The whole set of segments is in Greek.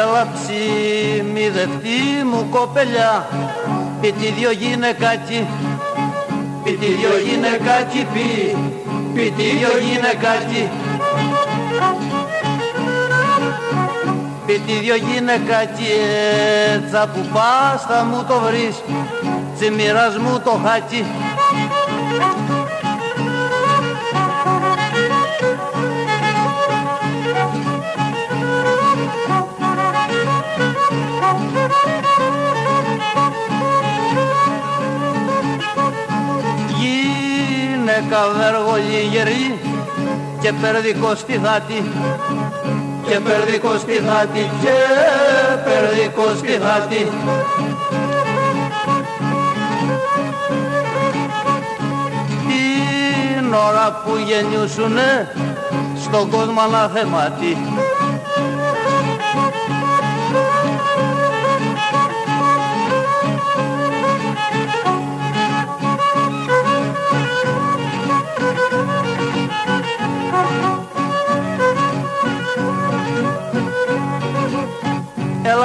αψιμιδευτή μου κοπελιά πίτι δυο γυναικάκι πίτι δυο γυναικάκι πι πίτι δυο γυναικάκι πίτι δυο γυναικάκι έτσι που πας θα μου το βρεις τσιμιράς μου το χάκι γυναίκα βεργολή γερή και περδικό στη χάτη και περδικό στη χάτη και περδικό στη χάτη την ώρα που γεννιούσουνε στον κόσμο αναθεμάτη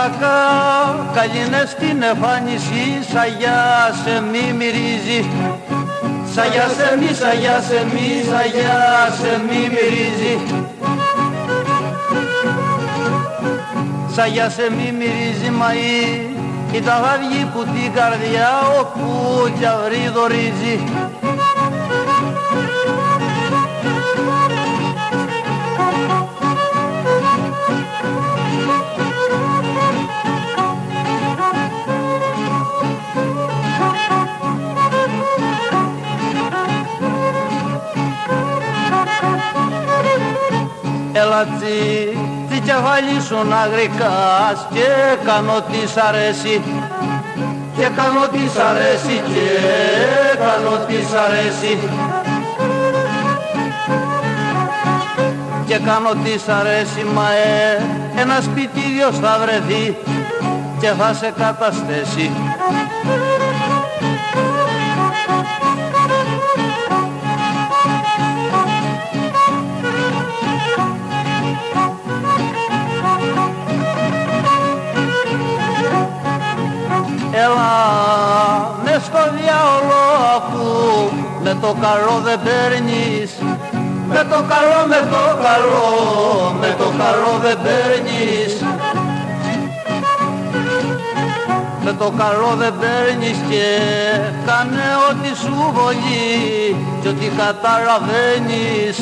Έλα καλήνε στην εμφάνιση, σαγιά σε μη μυρίζει. Σαγιά σε μη, σαγιά σε μη, σαγιά σε μη μυρίζει. Σαγιά σε μη μυρίζει μαΐ, η ταγαδιή που την καρδιά όπου κι αυρί δορίζει. Έλα τσι, τσι κεφάλι σου να γρικάς και κάνω τι σ' αρέσει. Και κάνω τι σ' αρέσει και κάνω τι σ' αρέσει. Και κάνω τι σ' αρέσει μα ε, ένα σπιτίδιος θα βρεθεί και θα σε καταστέσει το καλό δεν παίρνεις. Με το καλό, με το καλό, με το καλό δεν παίρνεις. Με το καλό δεν παίρνεις και κάνε ό,τι σου βολεί και ό,τι καταλαβαίνεις